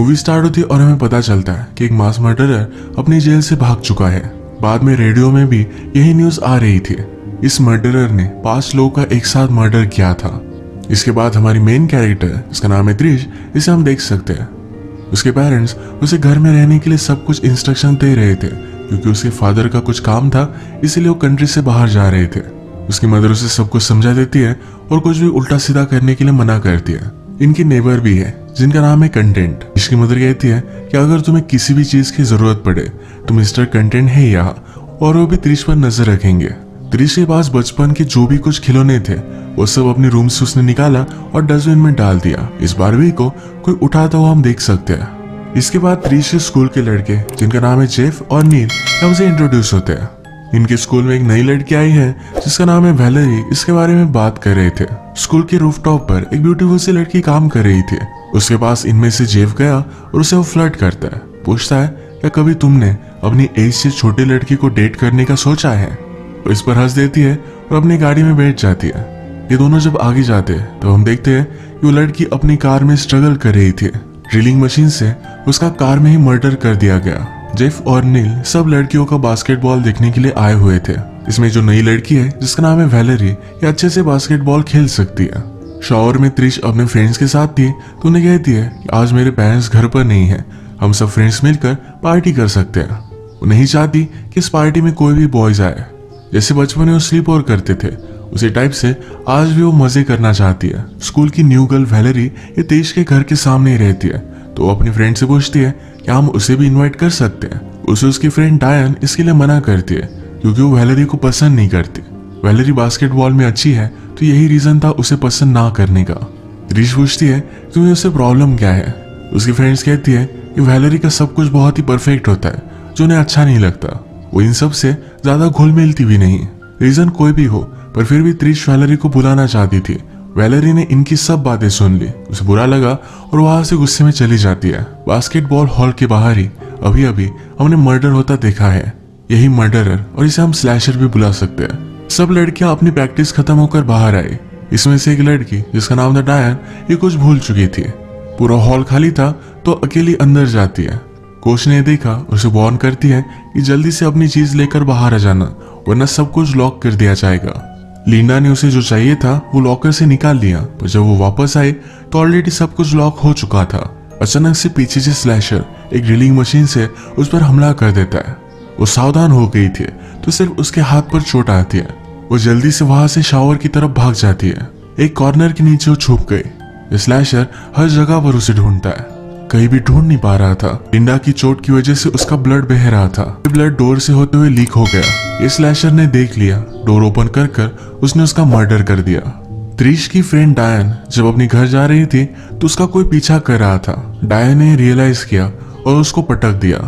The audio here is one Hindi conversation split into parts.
मूवी स्टार्ट होती है और हमें पता चलता है कि एक मास मर्डरर अपनी जेल से भाग चुका है। बाद में रेडियो में भी यही न्यूज़ आ रही थी। इस मर्डरर ने पाँच लोगों का एक साथ मर्डर किया था। इसके बाद हमारी मेन कैरेक्टर जिसका नाम है त्रिश, इसे हम देख सकते हैं। उसके पेरेंट्स उसे घर में रहने के लिए सब कुछ इंस्ट्रक्शन दे रहे थे, क्योंकि उसके फादर का कुछ काम था, इसीलिए वो कंट्री से बाहर जा रहे थे। उसकी मदर उसे सब कुछ समझा देती है और कुछ भी उल्टा सीधा करने के लिए मना करती है। इनकी नेबर भी है, जिनका नाम है कंटेंट। इसकी मदर कहती है कि अगर तुम्हें किसी भी चीज़ की ज़रूरत पड़े तो मिस्टर कंटेंट है यहाँ, और वो भी त्रिश पर नज़र रखेंगे। त्रिश के पास बचपन के जो भी कुछ खिलौने थे, वो सब अपने रूम से उसने निकाला और डस्टबिन में डाल दिया। इस बारहवीं को कोई उठाता हुआ हम देख सकते हैं। इसके बाद त्रिश स्कूल के लड़के, जिनका नाम है जेफ और नील हमसे इंट्रोड्यूस होते हैं। इनके स्कूल में एक नई लड़की आई है, जिसका नाम है वैलरी। इसके बारे में बात कर रहे थे। स्कूल के रूफटॉप पर एक ब्यूटीफुल सी लड़की काम कर रही थी। उसके पास इनमें से जेफ गया और उसे वो फ्लर्ट करता है। पूछता है, क्या कभी तुमने अपनी एज से छोटी लड़की को डेट करने का सोचा है? इस पर हंस देती है और अपनी गाड़ी में बैठ जाती है। ये दोनों जब आगे जाते हैं तो हम देखते हैं कि वो लड़की अपनी कार में स्ट्रगल कर रही थी। ड्रिलिंग मशीन से उसका कार में ही मर्डर कर दिया गया। जेफ और नील सब लड़कियों का बास्केटबॉल देखने के लिए आए हुए थे। इसमें जो नई लड़की है, जिसका नाम है वैलरी, ये अच्छे से बास्केटबॉल खेल सकती है। शॉवर में त्रिश अपने फ्रेंड्स के साथ थी तो उन्हें कहती है कि आज मेरे पेरेंट्स घर पर नहीं है। हम सब फ्रेंड्स मिलकर पार्टी कर सकते हैं। वो नहीं चाहती कि इस पार्टी में कोई भी बॉयज़ आए। जैसे बचपन में वो स्लीप ओवर करते थे, उसी टाइप से आज भी वो मज़े करना चाहती है। स्कूल की न्यू गर्ल वैलरी ये तेज के घर के सामने ही रहती है तो वो अपनी फ्रेंड से पूछती है क्या हम उसे भी इनवाइट कर सकते हैं? उसे उसकी फ्रेंड डायन इसके लिए मना करती है, क्योंकि वो वैलरी को पसंद नहीं करती। वैलरी बास्केटबॉल में अच्छी है तो यही रीजन था उसे पसंद ना करने का। रिश पूछती है, तुम्हें उससे प्रॉब्लम क्या है? उसकी फ्रेंड्स कहती है कि वैलरी का सब कुछ बहुत ही परफेक्ट होता है, जो उन्हें अच्छा नहीं लगता। वो इन सबसे ज़्यादा घुल मिलती भी नहीं। रीजन कोई भी हो, पर फिर भी त्रिश वैलरी को बुलाना चाहती थी। वैलरी ने इनकी सब बातें सुन ली। उसे बुरा लगा और वहाँ से गुस्से में चली जाती है। बास्केटबॉल हॉल के बाहर ही अभी अभी हमने मर्डर होता देखा है। यही मर्डरर और इसे हम स्लैशर भी बुला सकते हैं। सब लड़कियाँ अपनी प्रैक्टिस खत्म होकर बाहर आई। इसमें से एक लड़की, जिसका नाम था डायन, ये कुछ भूल चुकी थी। पूरा हॉल खाली था तो अकेली अंदर जाती है। कोच ने देखा और उसे वार्न करती है कि जल्दी से अपनी चीज़ लेकर बाहर आ जाना, वरना सब कुछ लॉक कर दिया जाएगा। लीना ने उसे जो चाहिए था, वो लॉकर से निकाल लिया। पर जब वो वापस आए तो ऑलरेडी सब कुछ लॉक हो चुका था। अचानक से पीछे से स्लैशर एक ड्रिलिंग मशीन से उस पर हमला कर देता है। वो सावधान हो गई थी तो सिर्फ़ उसके हाथ पर चोट आती है। वो जल्दी से वहाँ से शावर की तरफ़ भाग जाती है। एक कॉर्नर के नीचे वो छुप गई। स्लैशर हर जगह पर उसे ढूंढता है। कहीं भी ढूंढ नहीं पा रहा था। लिंडा की चोट की वजह से उसका ब्लड बह रहा था। ब्लड डोर से होते हुए लीक हो गया। ये स्लैशर ने देख लिया। डोर ओपन कर कर उसने उसका मर्डर कर दिया। त्रिश की फ्रेंड डायन जब अपने घर जा रही थी तो उसका कोई पीछा कर रहा था। डायन ने रियलाइज़ किया और उसको पटक दिया।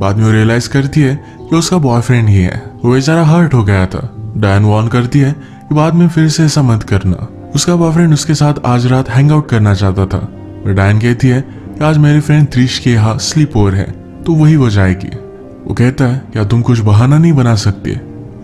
बाद में वो रियलाइज़ करती है कि उसका बॉयफ्रेंड ही है। वो बेचारा हर्ट हो गया था। डायन वॉर्न करती है कि बाद में फिर से ऐसा मत करना। उसका बॉयफ्रेंड उसके साथ आज रात हैंग आउट करना चाहता था। डायन कहती है आज मेरे फ्रेंड त्रिश के यहाँ स्लीप ओवर है तो वही वो जाएगी। वो कहता है, क्या तुम कुछ बहाना नहीं बना सकती?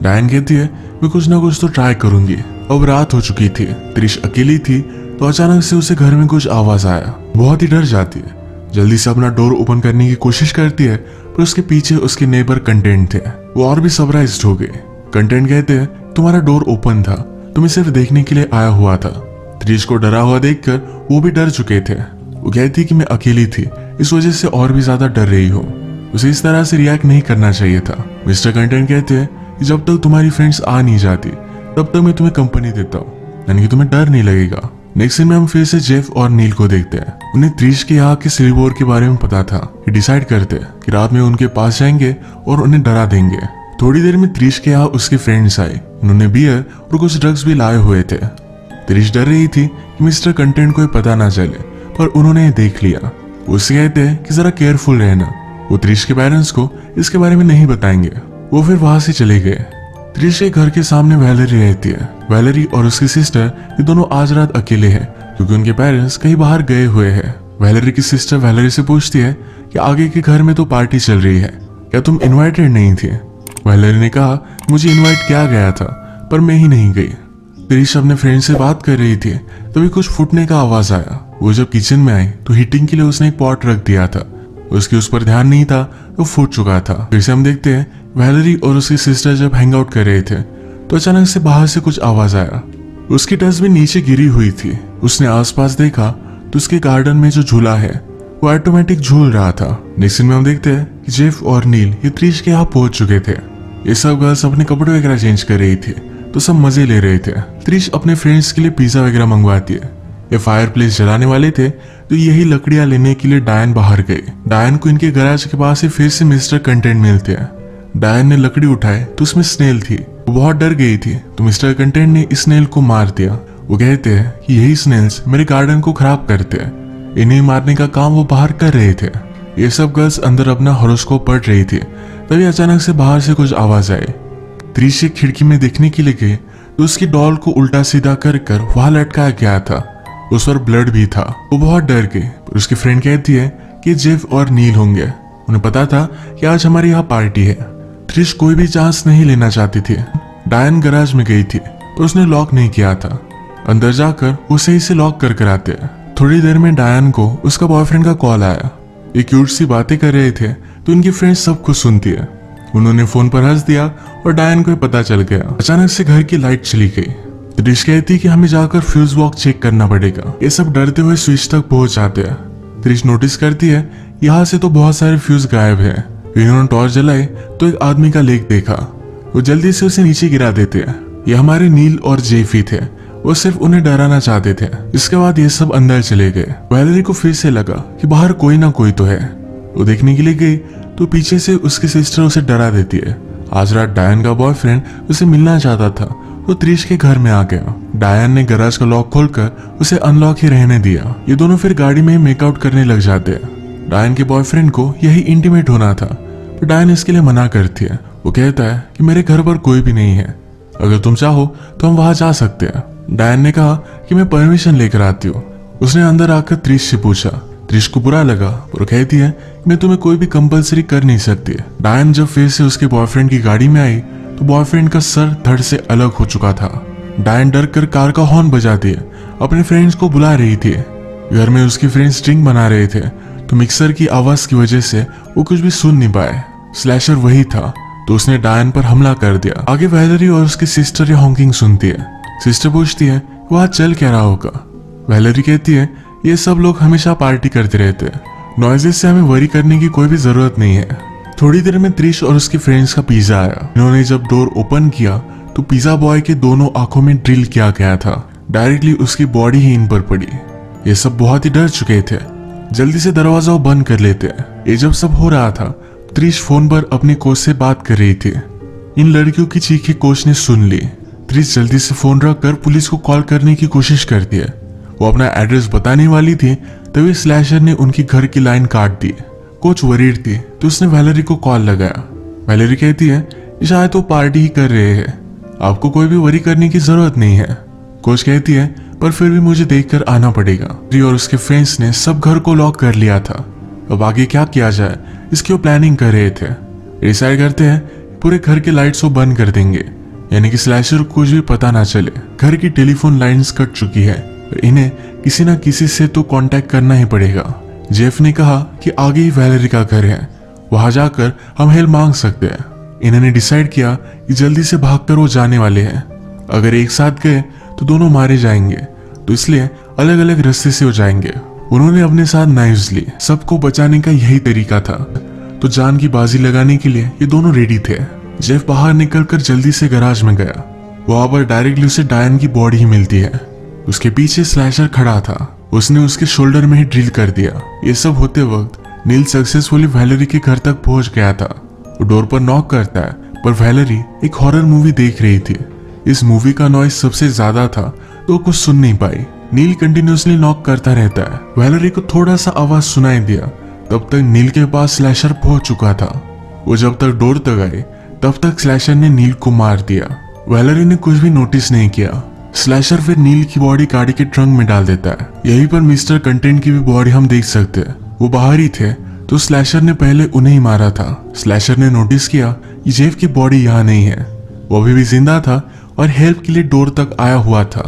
डायन कहती है, मैं कुछ ना कुछ तो ट्राई करूँगी। अब रात हो चुकी थी, त्रिश अकेली थी तो अचानक से उसे घर में कुछ आवाज़ आया। बहुत ही डर जाती है। जल्दी से अपना डोर ओपन करने की कोशिश करती है, पर उसके पीछे उसके नेबर कंटेंट थे। वो और भी सरप्राइज़ हो गए। कंटेंट कहते हैं, तुम्हारा डोर ओपन था। तुम्हें सिर्फ़ देखने के लिए आया हुआ था। त्रिश को डरा हुआ देखकर वो भी डर चुके थे। वो कहती कि मैं अकेली थी, इस वजह से और भी ज़्यादा डर रही हो। उसे इस तरह से रिएक्ट नहीं करना चाहिए था। मिस्टर कंटेंट कहते हैं कि जब तक तुम्हारी फ्रेंड्स आ नहीं जाती, तब तक मैं तुम्हें कंपनी देता हूँ। यानी कि तुम्हें डर नहीं लगेगा। नेक्स्ट में हम फिर से जेफ और नील को देखते हैं। उन्हें त्रिश के यहाँ के सिल्वर के बारे में पता था। डिसाइड करते कि रात में उनके पास जाएँगे और उन्हें डरा देंगे। थोड़ी देर में त्रिश के यहाँ उसके फ्रेंड्स आए। उन्होंने बियर और कुछ ड्रग्स भी लाए हुए थे। त्रिश डर रही थी कि मिस्टर कंटेंट को पता ना चले। पर उन्होंने देख लिया। उससे कहते हैं कि जरा केयरफुल रहना। वो त्रिश के पेरेंट्स को इसके बारे में नहीं बताएँगे। वो फिर वहाँ से चले गए। त्रिश के घर के सामने वैलरी रहती है। वैलरी और उसकी सिस्टर ये दोनों आज रात अकेले हैं, क्योंकि उनके पेरेंट्स कहीं बाहर गए हुए हैं। वैलरी की सिस्टर वैलरी से पूछती है कि आगे के घर में तो पार्टी चल रही है। क्या तुम इनवाइटेड नहीं थे? वैलरी ने कहा, मुझे इनवाइट किया गया था, पर मैं ही नहीं गई। त्रिश अपने फ्रेंड से बात कर रही थी। तभी कुछ फुटने का आवाज़ आया। वो जब किचन में आई तो हीटिंग के लिए उसने एक पॉट रख दिया था। उसके उस पर ध्यान नहीं था तो फूट चुका था। फिर से हम देखते हैं वैलरी और उसकी सिस्टर जब हैंग आउट कर रहे थे तो अचानक से बाहर से कुछ आवाज़ आया। उसकी डस्टबिन नीचे गिरी हुई थी। उसने आसपास देखा तो उसके गार्डन में जो झूला है, वो ऑटोमेटिक झूल रहा था। नेक्स्ट में हम देखते हैं कि जेफ और नील ये त्रिश के यहाँ पहुँच चुके थे। ये सब गर्ल्स अपने कपड़े वगैरह चेंज कर रही थी तो सब मज़े ले रहे थे। त्रिश अपने फ्रेंड्स के लिए पिज्जा वगैरह मंगवाती है। ये फायर प्लेस जलाने वाले थे तो यही लकड़ियाँ लेने के लिए डायन बाहर गए। डायन को इनके गराज के पास से फिर से मिस्टर कंटेंट मिलते हैं। डायन ने लकड़ी उठाए तो उसमें स्नेल थी। वो बहुत डर गई थी तो मिस्टर कंटेंट ने स्नेल को मार दिया। वो कहते हैं कि यही स्नेल्स मेरे गार्डन को खराब करते हैं। इन्हें मारने का काम वो बाहर कर रहे थे। ये सब गर्ल्स अंदर अपना हॉरोस्कोप पढ़ रही थी। तभी अचानक से बाहर से कुछ आवाज़ आई। त्रिशी खिड़की में देखने के लिए गई तो उसकी डॉल को उल्टा सीधा कर कर वहाँ लटकाया गया था। उस पर ब्लड भी था। वो बहुत डर गई पर उसकी फ्रेंड कहती है कि जिव और नील होंगे। उन्हें पता था कि आज हमारे यहाँ पार्टी है। त्रिश कोई भी चांस नहीं लेना चाहती थी। डायन गराज में गई थी, पर उसने लॉक नहीं किया था। अंदर जाकर वो सही से लॉक कर कर आते थोड़ी देर में डायन को उसका बॉयफ्रेंड का कॉल आया। ये क्यूट सी बातें कर रहे थे तो उनकी फ्रेंड सब कुछ सुनती है। उन्होंने फ़ोन पर हंस दिया और डायन को पता चल गया। अचानक से घर की लाइट चली गई। त्रिश कहती कि हमें जाकर फ्यूज बॉक्स चेक करना पड़ेगा। ये सब डरते हुए स्विच तक पहुँच जाते हैं। त्रिश नोटिस करती है, यहाँ से तो बहुत सारे फ्यूज गायब है। इन्होंने टॉर्च जलाई तो एक आदमी का लेक देखा। वो जल्दी से उसे नीचे गिरा देते हैं। ये हमारे नील और जेफी थे। वो सिर्फ़ उन्हें डराना चाहते थे। इसके बाद ये सब अंदर चले गए। वैलरी को फिर से लगा कि बाहर कोई ना कोई तो है। वो देखने के लिए गई तो पीछे से उसकी सिस्टर उसे डरा देती है। आज रात डायन का बॉयफ्रेंड उसे मिलना चाहता था। तो त्रिश के घर में आ गया। डायन ने गराज का लॉक खोलकर उसे अनलॉक ही रहने दिया। ये दोनों फिर गाड़ी में मेकआउट करने लग जाते हैं। डायन के बॉयफ्रेंड को यही इंटीमेट होना था। पर डायन इसके लिए मना करती है। वो कहता है कि मेरे घर पर कोई भी नहीं है। अगर तुम चाहो तो हम वहाँ जा सकते हैं। डायन ने कहा कि मैं परमिशन लेकर आती हूँ। उसने अंदर आकर त्रिश से पूछा। त्रिश को बुरा लगा। और कहती है मैं तुम्हें कोई भी कंपलसरी कर नहीं सकती। डायन जब फिर से उसके बॉयफ्रेंड की गाड़ी में आई तो बॉयफ्रेंड का सर धड़ से अलग हो चुका था। डायन डर कर कार का हॉर्न बजाती है अपने फ्रेंड्स को बुला रही थी। घर में उसके फ्रेंड्स ड्रिंक बना रहे थे तो मिक्सर की आवाज़ की वजह से वो कुछ भी सुन नहीं पाए। स्लैशर वही था तो उसने डायन पर हमला कर दिया। आगे वैलरी और उसकी सिस्टर ये हॉन्किंग सुनती है। सिस्टर पूछती है वहाँ चल क्या रहा होगा? वैलरी कहती है, ये सब लोग हमेशा पार्टी करते रहते हैं। नॉइजेस से हमें वरी करने की कोई भी ज़रूरत नहीं है। थोड़ी देर में त्रिश और उसके फ्रेंड्स का पिज्जा आया। इन्होंने जब डोर ओपन किया तो पिज्जा बॉय के दोनों आँखों में ड्रिल किया गया था। डायरेक्टली उसकी बॉडी ही इन पर पड़ी। ये सब बहुत ही डर चुके थे। जल्दी से दरवाज़ा बंद कर लेते हैं। ये जब सब हो रहा था, त्रिश फ़ोन पर अपने कोच से बात कर रही थी। इन लड़कियों की चीखें कोच ने सुन ली। त्रिश जल्दी से फ़ोन रख कर पुलिस को कॉल करने की कोशिश करती है। वो अपना एड्रेस बताने वाली थी, तभी स्लैशर ने उनकी घर की लाइन काट दी। कोच वरीड थी तो उसने वैलरी को कॉल लगाया। वैलरी कहती है शायद वो पार्टी ही कर रहे हैं। आपको कोई भी वरी करने की ज़रूरत नहीं है। कोच कहती है, पर फिर भी मुझे देखकर आना पड़ेगा। री और उसके फ्रेंड्स ने सब घर को लॉक कर लिया था। अब आगे क्या किया जाए, इसकी वो प्लानिंग कर रहे थे। डिसाइड करते हैं पूरे घर के लाइट्स वो बंद कर देंगे। यानी कि स्लैशर को कुछ भी पता ना चले। घर की टेलीफोन लाइंस कट चुकी है इन्हें किसी ना किसी से तो कांटेक्ट करना ही पड़ेगा। जेफ ने कहा कि आगे ही वैलरी का घर है। वहाँ जाकर हम हेल्प मांग सकते हैं। इन्होंने डिसाइड किया कि जल्दी से भागकर वो जाने वाले हैं। अगर एक साथ गए तो दोनों मारे जाएँगे। तो इसलिए अलग अलग रस्ते से हो जाएँगे। उन्होंने अपने साथ नाइव्स ली सबको बचाने का यही तरीका था। तो जान की बाजी लगाने के लिए ये दोनों रेडी थे। जेफ बाहर निकलकर जल्दी से गराज में गया। वहाँ पर डायरेक्टली उसे डायन की बॉडी ही मिलती है। उसके पीछे स्लैशर खड़ा था। उसने उसके शोल्डर में ही ड्रिल कर दिया। ये सब होते वक्त नील सक्सेसफुली वैलरी के घर तक पहुँच गया था। डोर पर नॉक करता है, पर वैलरी एक हॉरर मूवी देख रही थी। इस मूवी का नॉइस सबसे ज़्यादा था तो कुछ सुन नहीं पाई। नील कंटिन्यूसली नॉक करता रहता है। वैलरी को थोड़ा सा आवाज़ सुनाई दिया। तब तक नील के पास स्लैशर पहुँच चुका था। वो जब तक डोर तक आए तब तक स्लैशर ने नील को मार दिया। वैलरी ने कुछ भी नोटिस नहीं किया। स्लैशर फिर नील की बॉडी गाड़ी के ट्रंक में डाल देता है। यही पर मिस्टर कंटेंट की भी बॉडी हम देख सकते हैं। वो बाहर ही थे तो स्लैशर ने पहले उन्हें ही मारा था। स्लैशर ने नोटिस किया कि जेफ की बॉडी यहाँ नहीं है। वो अभी भी ज़िंदा था और हेल्प के लिए डोर तक आया हुआ था।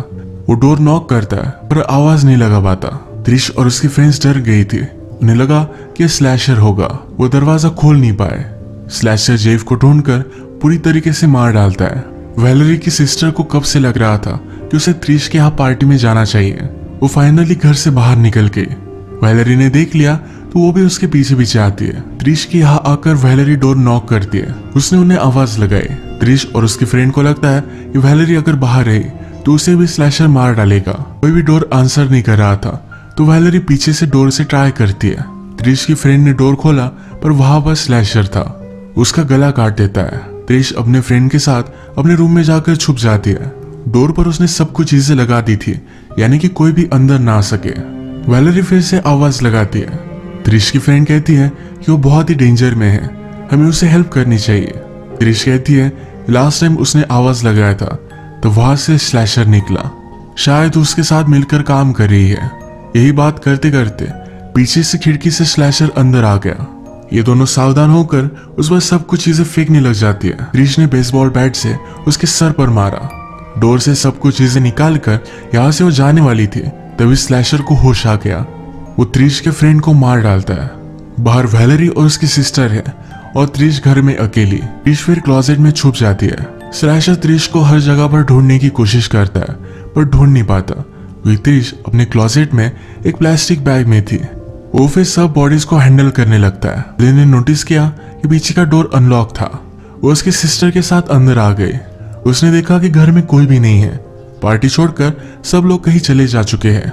वो डोर नॉक करता है, पर आवाज़ नहीं लगा पाता। त्रिश और उसके फ्रेंड्स डर गई थी। उन्हें लगा कि स्लैशर होगा। वो दरवाज़ा खोल नहीं पाए। स्लैशर जेव को ढूंढकर पूरी तरीके से मार डालता है। वैलरी की सिस्टर को कब से लग रहा था? कि उसे त्रिश के यहाँ पार्टी में जाना चाहिए। वो फाइनली घर से बाहर निकल गई वैलरी ने देख लिया तो वो भी उसके पीछे पीछे आती है। त्रिश के यहाँ आकर वैलरी डोर नॉक करती है। उसने उन्हें आवाज़ लगाई। त्रिश और उसके फ्रेंड को लगता है कि वैलरी अगर बाहर रही तो उसे भी स्लैशर मार डालेगा। कोई भी डोर आंसर नहीं कर रहा था। तो वैलरी पीछे से डोर से ट्राई करती है। त्रिश की फ्रेंड ने डोर खोला, पर वहाँ पर स्लैशर था। उसका गला काट देता है। त्रिश अपने फ्रेंड के साथ अपने रूम में जाकर छुप जाती है। डोर पर उसने सब कुछ चीज़ें लगा दी थी, यानी कि कोई भी अंदर ना आ सके। वैलरी फिर से आवाज़ लगाती है। त्रिश की फ्रेंड कहती है कि वो बहुत ही डेंजर में है। हमें उसे हेल्प करनी चाहिए। त्रिश कहती है लास्ट टाइम उसने आवाज़ लगाया था तो वहाँ से स्लैशर निकला। शायद उसके साथ मिलकर काम कर रही है। यही बात करते करते पीछे से खिड़की से स्लैशर अंदर आ गया। ये दोनों सावधान होकर उस पर सब कुछ चीज़ें फेंकने लग जाती है। क्रिश ने बेसबॉल बैट से उसके सर पर मारा। डोर से सब कुछ चीज़ें निकाल कर यहाँ से वो जाने वाली थी, तभी स्लैशर को होश आ गया। वो त्रिश के फ्रेंड को मार डालता है। बाहर वैलरी और उसकी सिस्टर है और त्रिश घर में अकेली। त्रिश फिर क्लोजेट में छुप जाती है। स्लैशर त्रिश को हर जगह पर ढूँढने की कोशिश करता है, पर ढूंढ नहीं पाता। क्योंकि त्रिश अपने क्लोजेट में एक प्लास्टिक बैग में थी। वो फिर सब बॉडीज को हैंडल करने लगता है। ने नोटिस किया कि पीछे का डोर अनलॉक था। वो उसकी सिस्टर के साथ अंदर आ गई। उसने देखा कि घर में कोई भी नहीं है। पार्टी छोड़कर सब लोग कहीं चले जा चुके हैं।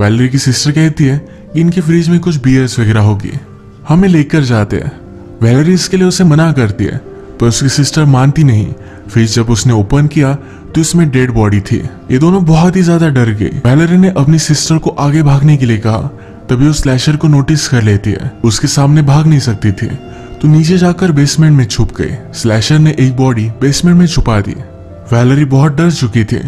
वैलरी की सिस्टर कहती है कि इनके फ्रिज में कुछ बियर्स वगैरह होगी। हमें लेकर जाते हैं। वैलरी इसके लिए उसे मना करती है, पर उसकी सिस्टर मानती नहीं। फ्रिज जब उसने ओपन किया तो इसमें डेड बॉडी थी। ये दोनों बहुत ही ज़्यादा डर गए। वैलरी ने अपनी सिस्टर को आगे भागने के लिए कहा, तभी वो स्लैशर को नोटिस कर लेती है। उसके सामने भाग नहीं सकती थी। तो नीचे जाकर बेसमेंट में छुप गए। स्लैशर ने एक बॉडी बेसमेंट में छुपा दी। वैलरी बहुत डर चुकी थी।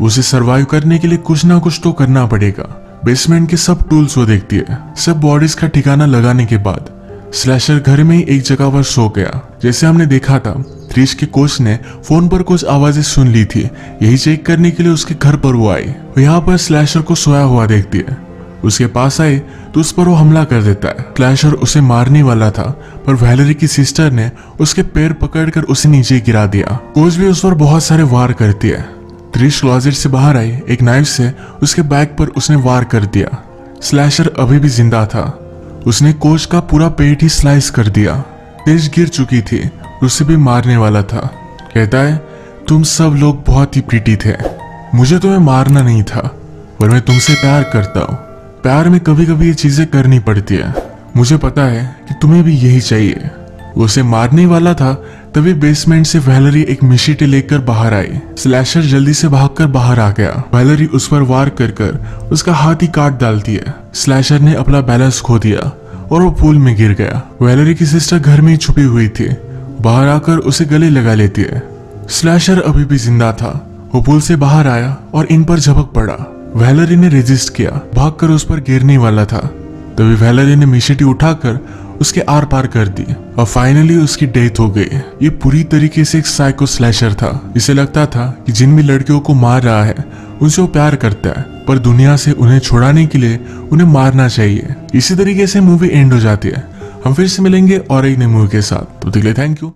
उसे सरवाइव करने के लिए कुछ ना कुछ तो करना पड़ेगा। बेसमेंट के सब टूल्स वो देखती है। सब बॉडीज का ठिकाना लगाने के बाद स्लैशर घर में ही एक जगह पर सो गया। जैसे हमने देखा था त्रिश के कोच ने फ़ोन पर कुछ आवाज़ें सुन ली थी। यही चेक करने के लिए उसके घर पर वो आई। यहाँ पर स्लैशर को सोया हुआ देखती है। उसके पास आए तो उस पर वो हमला कर देता है। स्लैशर उसे मारने वाला था, पर वैलरी की सिस्टर ने उसके पैर पकड़कर उसे नीचे गिरा दिया। कोच भी उस पर बहुत सारे वार करती है। त्रिश क्लॉजेट से बाहर आई, एक नाइफ से उसके बैग पर उसने वार कर दिया। स्लैशर अभी भी ज़िंदा था। उसने कोच का पूरा पेट ही स्लाइस कर दिया। त्रिश गिर चुकी थी, उसे भी मारने वाला था। कहता है, तुम सब लोग बहुत ही प्रीटी थे। मुझे तुम्हें मारना नहीं था, पर मैं तुमसे प्यार करता हूँ। प्यार में कभी कभी ये चीज़ें करनी पड़ती है। मुझे पता है कि तुम्हें भी यही चाहिए। वो उसे मारने वाला था, तभी बेसमेंट से वैलरी एक मिशीटे लेकर बाहर आई। स्लैशर जल्दी से भागकर बाहर आ गया। वैलरी उस पर वार कर कर उसका हाथ ही काट डालती है। स्लैशर ने अपना बैलेंस खो दिया और वो पूल में गिर गया। वैलरी की सिस्टर घर में ही छुपी हुई थी। बाहर आकर उसे गले लगा लेती है। स्लैशर अभी भी ज़िंदा था। वो पुल से बाहर आया और इन पर झपक पड़ा। वैलरी ने रेजिस्ट किया। भागकर उस पर गिरने वाला था। तभी वैलरी ने मिशिटी उठाकर उसके आर पार कर दी और फाइनली उसकी डेथ हो गई। ये पूरी तरीके से एक साइको स्लैशर था। इसे लगता था कि जिन भी लड़कियों को मार रहा है, उनसे वो प्यार करता है, पर दुनिया से उन्हें छुड़ाने के लिए उन्हें मारना चाहिए। इसी तरीके से मूवी एंड हो जाती है। हम फिर से मिलेंगे और एक नई मूवी के साथ। तो दिले थैंक यू